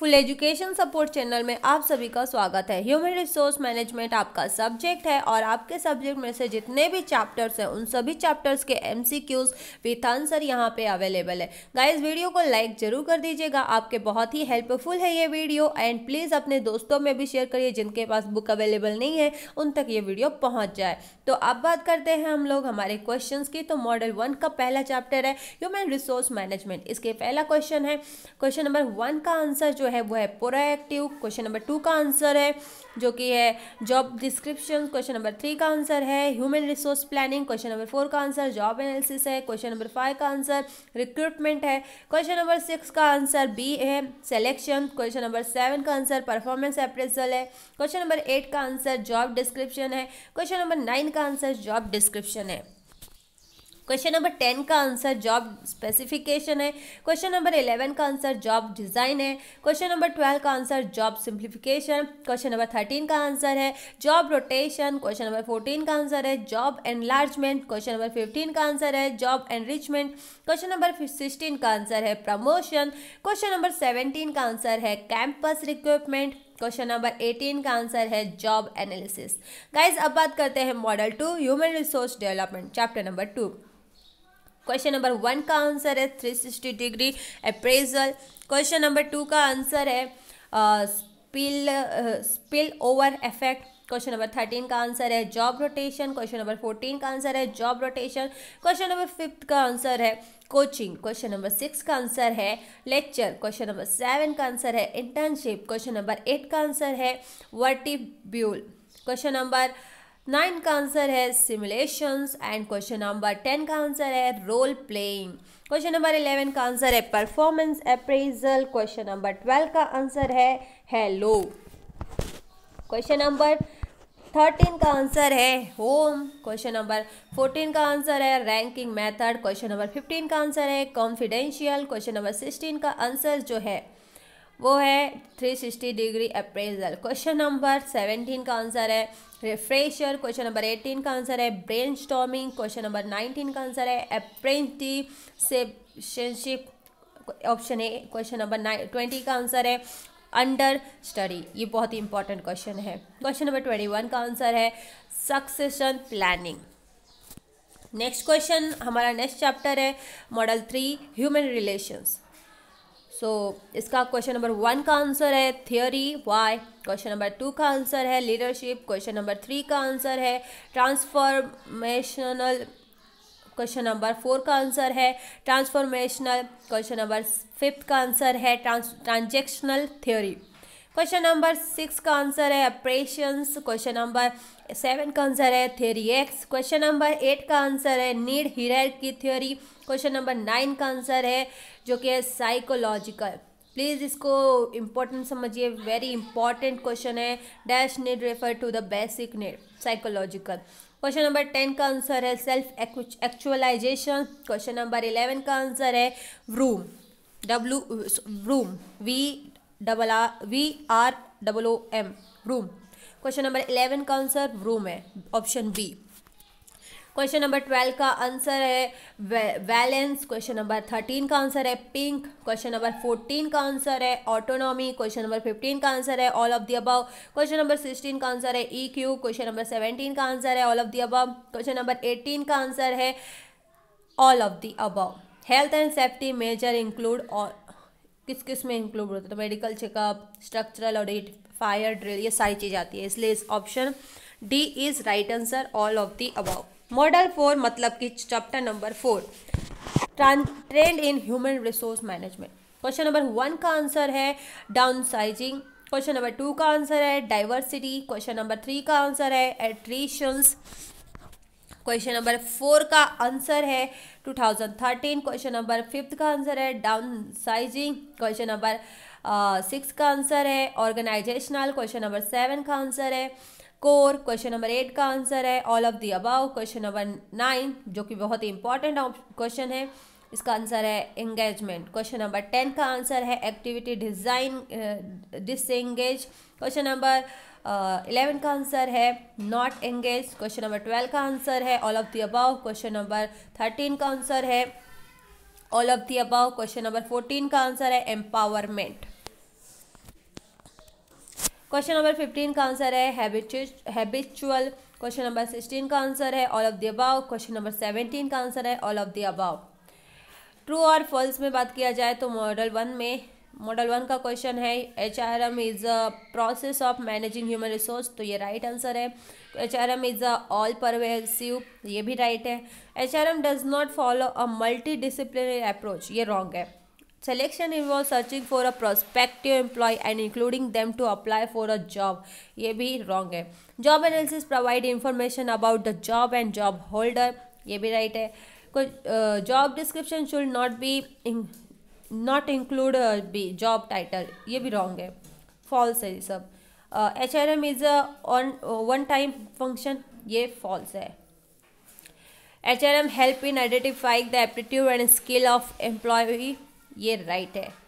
Full education support channel में आप सभी का स्वागत है। ह्यूमन रिसोर्स मैनेजमेंट आपका सब्जेक्ट है और आपके सब्जेक्ट में से जितने भी चैप्टर्स हैं, उन सभी चैप्टर्स के एमसीक्यूज विथ आंसर यहाँ पे अवेलेबल है। गाइस वीडियो को लाइक ज़रूर कर दीजिएगा। आपके बहुत ही हेल्पफुल है ये वीडियो एंड प्लीज़ अपने दोस्तों में भी शेयर करिए जिनके पास बुक अवेलेबल नहीं है, उन तक ये वीडियो पहुँच जाए। तो अब बात करते हैं हम लोग हमारे क्वेश्चन की। तो मॉडल वन का पहला चैप्टर है ह्यूमन रिसोर्स मैनेजमेंट इसके पहला क्वेश्चन है। क्वेश्चन नंबर वन का आंसर जो है, वो है प्रोएक्टिव क्वेश्चन नंबर टू का आंसर है, जो कि है job description question number three का आंसर है human resource planning question number four का आंसर जॉब एनालिसिस है क्वेश्चन नंबर फाइव का आंसर रिक्रूटमेंट है क्वेश्चन नंबर सिक्स का आंसर बी है सेलेक्शन क्वेश्चन नंबर सेवन का आंसर परफॉर्मेंस अप्रेजल है क्वेश्चन नंबर एट का आंसर जॉब डिस्क्रिप्शन है क्वेश्चन नंबर नाइन का आंसर जॉब डिस्क्रिप्शन है। क्वेश्चन नंबर टेन का आंसर जॉब स्पेसिफिकेशन है. क्वेश्चन नंबर इलेवन का आंसर जॉब डिज़ाइन है. क्वेश्चन नंबर ट्वेल्व का answer job simplification question number thirteen का आंसर है job rotation question number fourteen का आंसर है job enlargement question number fifteen का आंसर है job enrichment question number sixteen का आंसर है प्रमोशन क्वेश्चन नंबर सेवेंटीन का आंसर है कैंपस रिक्रूटमेंट क्वेश्चन नंबर 18 का आंसर है जॉब एनालिसिस। गाइज़ अब बात करते हैं model two human resource development chapter number two question number one का आंसर है 360 degree appraisal question number two का आंसर है spill spill over effect question number thirteen का आंसर है job rotation question number fourteen का answer है job rotation question number fifth का answer है कोचिंग क्वेश्चन नंबर सिक्स का आंसर है लेक्चर क्वेश्चन नंबर सेवन का आंसर है इंटर्नशिप क्वेश्चन नंबर एट का आंसर है वर्टिब्यूल क्वेश्चन नंबर नाइन का आंसर है simulations and question number ten का आंसर है role playing question number eleven का आंसर है performance appraisal question number twelve का आंसर है हेलो क्वेश्चन नंबर थर्टीन का आंसर है होम क्वेश्चन नंबर फोर्टीन का आंसर है ranking method question number fifteen का आंसर है कॉन्फिडेंशियल क्वेश्चन नंबर सिक्सटीन का आंसर जो है, वो है 360 डिग्री अप्रेजल क्वेश्चन नंबर 17 का आंसर है रिफ्रेशर क्वेश्चन नंबर 18 का आंसर है ब्रेन स्टॉमिंग क्वेश्चन नंबर 19 का आंसर है apprentice apprenticeship option A question number nine twenty का आंसर है अंडर स्टडी ये बहुत ही इंपॉर्टेंट क्वेश्चन है। क्वेश्चन नंबर ट्वेंटी वन का आंसर है सक्सेशन प्लानिंग नेक्स्ट क्वेश्चन हमारा नेक्स्ट चैप्टर है model three human relations so इसका क्वेश्चन नंबर वन का आंसर है theory Y question number two का आंसर है लीडरशिप क्वेश्चन नंबर थ्री का आंसर है ट्रांसफॉर्मेशनल क्वेश्चन नंबर फोर का आंसर है ट्रांसफॉर्मेशनल क्वेश्चन नंबर फिफ्थ का आंसर है transactional theory. Question number six का आंसर है ऑपरेशंस क्वेश्चन नंबर सेवन का आंसर है theory X question number eight का आंसर है नीड हीर की थ्योरी क्वेश्चन नंबर नाइन का आंसर है जो कि है साइकोलॉजिकल प्लीज़ इसको इम्पोर्टेंट समझिए. वेरी इंपॉर्टेंट क्वेश्चन है. Dash need refer to the basic need psychological question number ten का आंसर है self actualization question number eleven का आंसर है Vroom W Vroom V double R V R double O M room question number eleven का answer room है option B question number twelve का answer है valence question number thirteen का answer है pink question number fourteen का answer है autonomy question number fifteen का answer है all of the above question number sixteen का आंसर है E Q question number seventeen का आंसर है all of the above question number eighteen का answer है all of the above health and safety measure include और किस किसमें include होता है? तो medical checkup structural audit fire drill ये सारी चीज़ आती है। इसलिए इस option D is right answer all of the above model four मतलब कि chapter number four trend in human resource management question number one का आंसर है downsizing question number two का आंसर है डाइवर्सिटी क्वेश्चन नंबर थ्री का answer है attritions question number four का answer है 2013 क्वेश्चन नंबर फिफ्थ का answer है downsizing question number six का आंसर है ऑर्गेनाइजेशनल क्वेश्चन नंबर सेवन का आंसर है कोर क्वेश्चन नंबर एट का आंसर है all of the above question number nine जो कि बहुत ही इंपॉर्टेंट क्वेश्चन है, इसका आंसर है एंगेजमेंट क्वेश्चन नंबर टेन का आंसर है activity design disengage question number eleven का आंसर है not engage question number twelve का आंसर है all of the above question number thirteen का आंसर है all of the above question number fourteen का answer है एम्पावरमेंट क्वेश्चन नंबर फिफ्टीन का answer है हैबिचुअल क्वेश्चन नंबर सिक्सटीन का answer है all of the above question number seventeen का answer है all of the above true और false में बात किया जाए तो मॉडल वन में मॉडल वन का क्वेश्चन है H R M is a process of managing human resource तो ये राइट right आंसर है। H R M is a all pervasive ये भी राइट right है। H R M does not follow a multi disciplinary approach ये wrong है। Selection involve searching for a prospective employee and including them to apply for a job ये भी wrong है। Job analysis provide information about the job and job holder ये भी right right है। Job description should not be not include be job title ये भी wrong है। False है ये सब। H R M is on one time function ये फॉल्स है। H R M help in identifying the aptitude and skill of employee ये right right है।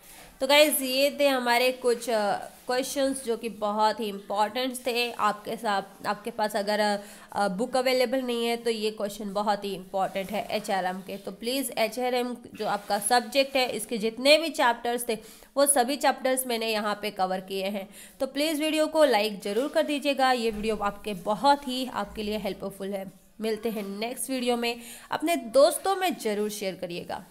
तो गाइज़ ये थे हमारे कुछ क्वेश्चंस जो कि बहुत ही इंपॉर्टेंट थे। आपके साथ, आपके पास अगर बुक अवेलेबल नहीं है तो ये क्वेश्चन बहुत ही इंपॉर्टेंट है एचआरएम के। तो प्लीज़ एचआरएम जो आपका सब्जेक्ट है, इसके जितने भी चैप्टर्स थे, वो सभी चैप्टर्स मैंने यहाँ पे कवर किए हैं। तो प्लीज़ वीडियो को लाइक ज़रूर कर दीजिएगा। ये वीडियो आपके बहुत ही, आपके लिए हेल्पफुल है। मिलते हैं नेक्स्ट वीडियो में। अपने दोस्तों में ज़रूर शेयर करिएगा।